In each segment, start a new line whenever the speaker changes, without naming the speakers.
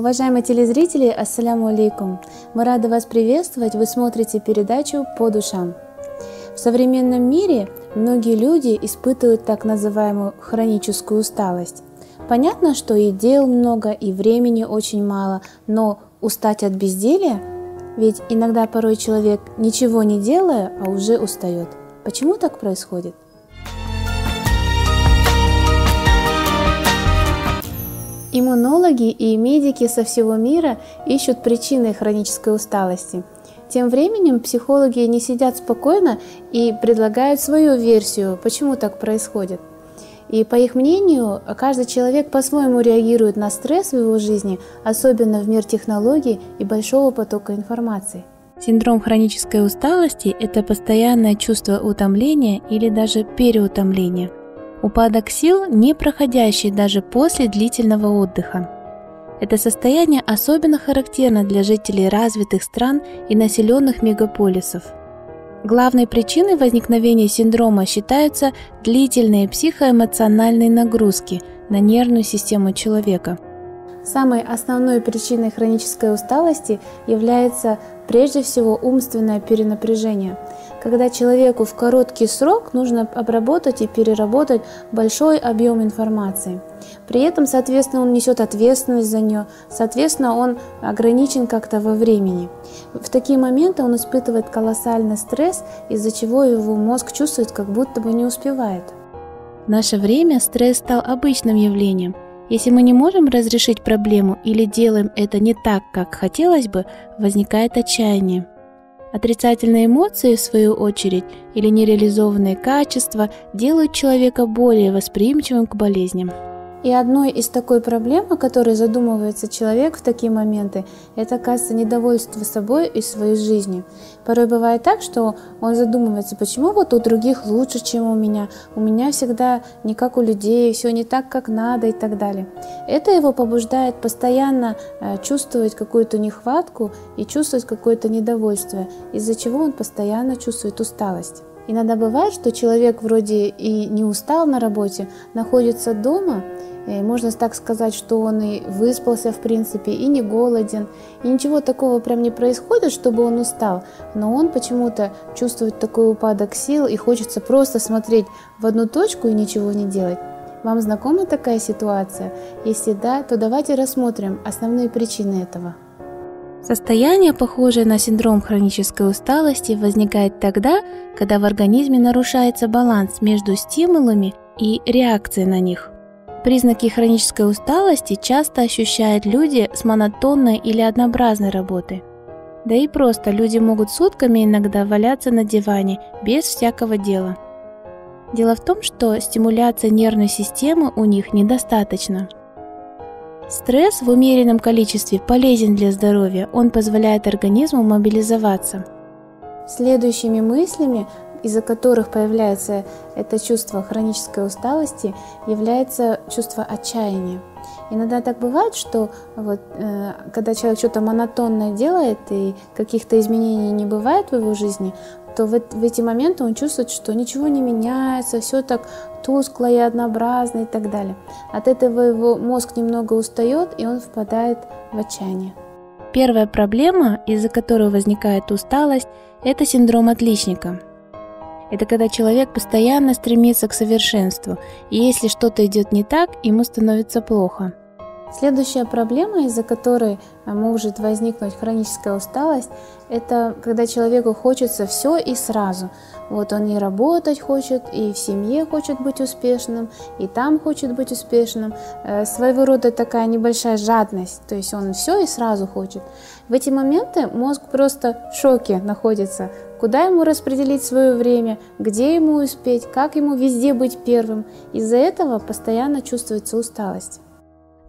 Уважаемые телезрители, ассаляму алейкум! Мы рады вас приветствовать, вы смотрите передачу «По душам». В современном мире многие люди испытывают так называемую хроническую усталость. Понятно, что и дел много, и времени очень мало, но устать от безделия? Ведь иногда порой человек, ничего не делая, а уже устает. Почему так происходит? Иммунологи и медики со всего мира ищут причины хронической усталости. Тем временем психологи не сидят спокойно и предлагают свою версию, почему так происходит. И по их мнению, каждый человек по-своему реагирует на стресс в его жизни, особенно в мир технологий и большого потока информации. Синдром хронической усталости – это постоянное чувство утомления или даже переутомления – Упадок сил, не проходящий даже после длительного отдыха. Это состояние особенно характерно для жителей развитых стран и населенных мегаполисов. Главной причиной возникновения синдрома считаются длительные психоэмоциональные нагрузки на нервную систему человека. Самой основной причиной хронической усталости является прежде всего умственное перенапряжение – когда человеку в короткий срок нужно обработать и переработать большой объем информации. При этом, соответственно, он несет ответственность за нее, соответственно, он ограничен как-то во времени. В такие моменты он испытывает колоссальный стресс, из-за чего его мозг чувствует, как будто бы не успевает. В наше время стресс стал обычным явлением. Если мы не можем разрешить проблему или делаем это не так, как хотелось бы, возникает отчаяние. Отрицательные эмоции, в свою очередь, или нереализованные качества делают человека более восприимчивым к болезням. И одной из такой проблем, о которой задумывается человек в такие моменты, это, кажется, недовольство собой и своей жизнью. Порой бывает так, что он задумывается, почему вот у других лучше, чем у меня, у меня всегда не как у людей, все не так, как надо и так далее. Это его побуждает постоянно э, чувствовать какую-то нехватку и чувствовать какое-то недовольство, из-за чего он постоянно чувствует усталость. Иногда бывает, что человек вроде и не устал на работе, находится дома, можно так сказать, что он и выспался в принципе, и не голоден, и ничего такого прям не происходит, чтобы он устал, но он почему-то чувствует такой упадок сил и хочется просто смотреть в одну точку и ничего не делать. Вам знакома такая ситуация? Если да, то давайте рассмотрим основные причины этого. Состояние, похожее на синдром хронической усталости, возникает тогда, когда в организме нарушается баланс между стимулами и реакцией на них. Признаки хронической усталости часто ощущают люди с монотонной или однообразной работой. Да и просто люди могут сутками иногда валяться на диване без всякого дела. Дело в том, что стимуляция нервной системы у них недостаточно – Стресс в умеренном количестве полезен для здоровья, он позволяет организму мобилизоваться. Следующими мыслями, из-за которых появляется это чувство хронической усталости, является чувство отчаяния. Иногда так бывает, что вот, э, когда человек что-то монотонное делает и каких-то изменений не бывает в его жизни, то в, в эти моменты он чувствует, что ничего не меняется, все так тускло и однообразно и так далее. От этого его мозг немного устает, и он впадает в отчаяние. Первая проблема, из-за которой возникает усталость, это синдром отличника. Это когда человек постоянно стремится к совершенству, и если что-то идет не так, ему становится плохо – Следующая проблема, из-за которой а, может возникнуть хроническая усталость, это когда человеку хочется все и сразу. Вот он и работать хочет, и в семье хочет быть успешным, и там хочет быть успешным. Э, своего рода такая небольшая жадность, то есть он все и сразу хочет. В эти моменты мозг просто в шоке находится. Куда ему распределить свое время, где ему успеть, как ему везде быть первым. Из-за этого постоянно чувствуется усталость.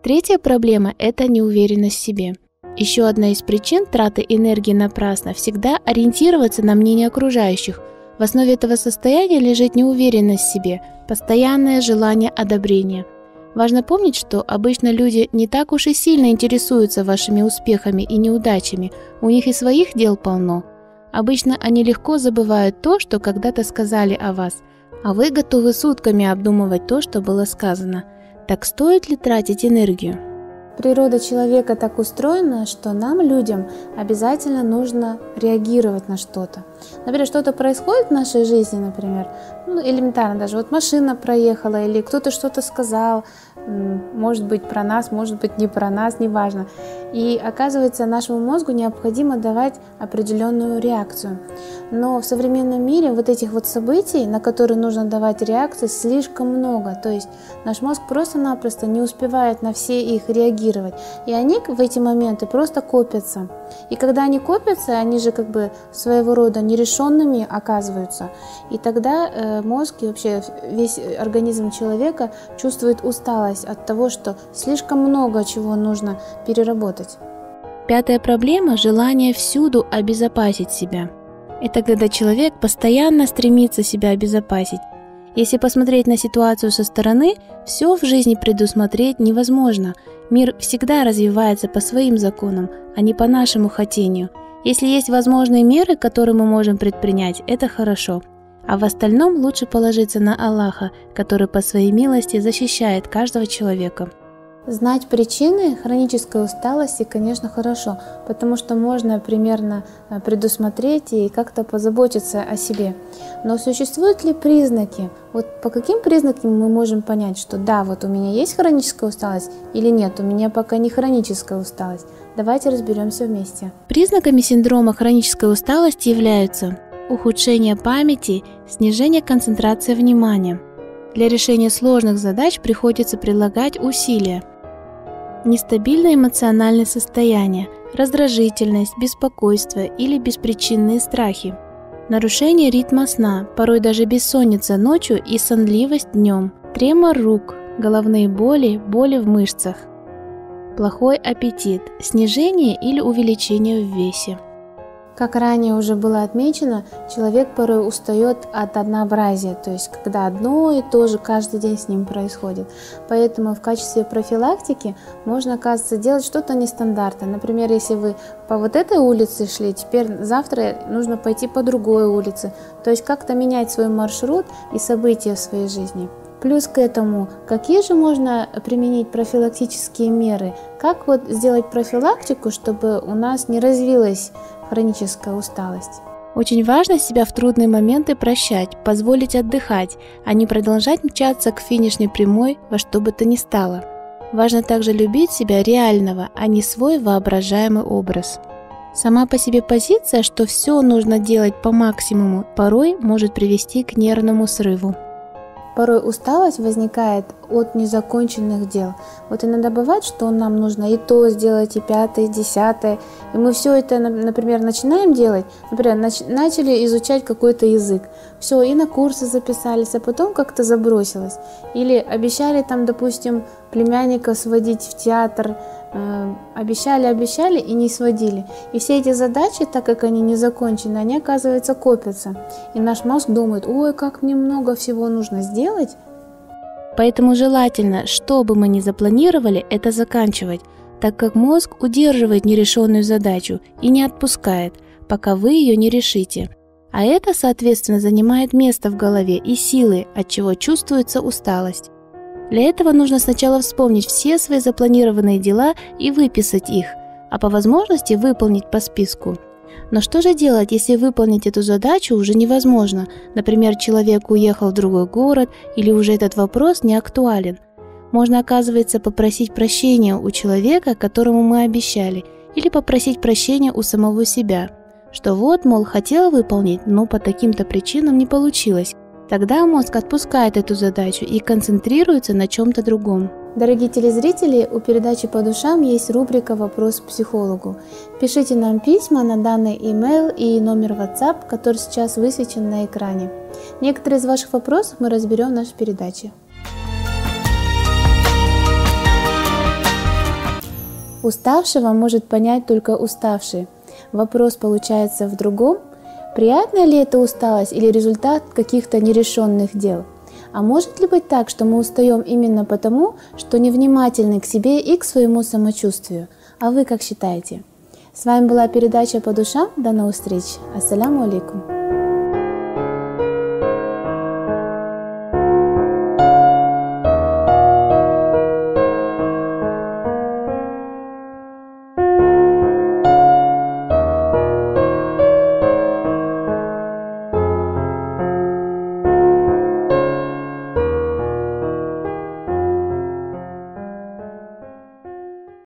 Третья проблема – это неуверенность в себе. Еще одна из причин траты энергии напрасно – всегда ориентироваться на мнение окружающих. В основе этого состояния лежит неуверенность в себе, постоянное желание одобрения. Важно помнить, что обычно люди не так уж и сильно интересуются вашими успехами и неудачами, у них и своих дел полно. Обычно они легко забывают то, что когда-то сказали о вас, а вы готовы сутками обдумывать то, что было сказано – так стоит ли тратить энергию? Природа человека так устроена, что нам, людям, обязательно нужно реагировать на что-то. Например, что-то происходит в нашей жизни, например, ну, элементарно даже, вот машина проехала, или кто-то что-то сказал, может быть про нас, может быть не про нас, неважно. И оказывается, нашему мозгу необходимо давать определенную реакцию. Но в современном мире вот этих вот событий, на которые нужно давать реакции, слишком много. То есть наш мозг просто-напросто не успевает на все их реагировать. И они в эти моменты просто копятся. И когда они копятся, они же как бы своего рода нерешенными оказываются. И тогда э, мозг и вообще весь организм человека чувствует усталость от того, что слишком много чего нужно переработать.
Пятая проблема – желание всюду обезопасить себя. Это когда человек постоянно стремится себя обезопасить. Если посмотреть на ситуацию со стороны, все в жизни предусмотреть невозможно. Мир всегда развивается по своим законам, а не по нашему хотению. Если есть возможные меры, которые мы можем предпринять, это хорошо. А в остальном лучше положиться на Аллаха, который по своей милости защищает каждого человека.
Знать причины хронической усталости, конечно, хорошо, потому что можно примерно э, предусмотреть и как-то позаботиться о себе. Но существуют ли признаки? Вот по каким признакам мы можем понять, что да, вот у меня есть хроническая усталость или нет, у меня пока не хроническая усталость? Давайте разберемся вместе.
Признаками синдрома хронической усталости являются ухудшение памяти, снижение концентрации внимания. Для решения сложных задач приходится прилагать усилия – Нестабильное эмоциональное состояние, раздражительность, беспокойство или беспричинные страхи. Нарушение ритма сна, порой даже бессонница ночью и сонливость днем. Тремор рук, головные боли, боли в мышцах. Плохой аппетит, снижение или увеличение в весе.
Как ранее уже было отмечено, человек порой устает от однообразия, то есть когда одно и то же каждый день с ним происходит. Поэтому в качестве профилактики можно, оказывается, делать что-то нестандартное. Например, если вы по вот этой улице шли, теперь завтра нужно пойти по другой улице. То есть как-то менять свой маршрут и события в своей жизни. Плюс к этому, какие же можно применить профилактические меры? Как вот сделать профилактику, чтобы у нас не развилась хроническая усталость?
Очень важно себя в трудные моменты прощать, позволить отдыхать, а не продолжать мчаться к финишной прямой во что бы то ни стало. Важно также любить себя реального, а не свой воображаемый образ. Сама по себе позиция, что все нужно делать по максимуму, порой может привести к нервному срыву.
Порой усталость возникает от незаконченных дел. Вот иногда бывает, что нам нужно и то сделать, и пятое, и десятое. И мы все это, например, начинаем делать. Например, нач- начали изучать какой-то язык. Все, и на курсы записались, а потом как-то забросилось. Или обещали там, допустим, племянника сводить в театр, обещали, обещали и не сводили. И все эти задачи, так как они не закончены, они, оказывается, копятся. И наш мозг думает, ой, как мне много всего нужно сделать,
Поэтому желательно, что бы мы ни запланировали, это заканчивать, так как мозг удерживает нерешенную задачу и не отпускает, пока вы ее не решите. А это, соответственно, занимает место в голове и силы, от чего чувствуется усталость. Для этого нужно сначала вспомнить все свои запланированные дела и выписать их, а по возможности выполнить по списку – но что же делать, если выполнить эту задачу уже невозможно? Например, человек уехал в другой город или уже этот вопрос не актуален. Можно, оказывается, попросить прощения у человека, которому мы обещали, или попросить прощения у самого себя. Что вот, мол, хотел выполнить, но по таким-то причинам не получилось. Тогда мозг отпускает эту задачу и концентрируется на чем-то другом.
Дорогие телезрители, у передачи «По душам» есть рубрика «Вопрос психологу». Пишите нам письма на данный email и номер WhatsApp, который сейчас высвечен на экране. Некоторые из ваших вопросов мы разберем в нашей передаче. Уставшего может понять только уставший. Вопрос получается в другом. Приятная ли это усталость или результат каких-то нерешенных дел – а может ли быть так, что мы устаем именно потому, что невнимательны к себе и к своему самочувствию? А вы как считаете? С вами была передача «По душам». До новых встреч. Ассаляму алейкум.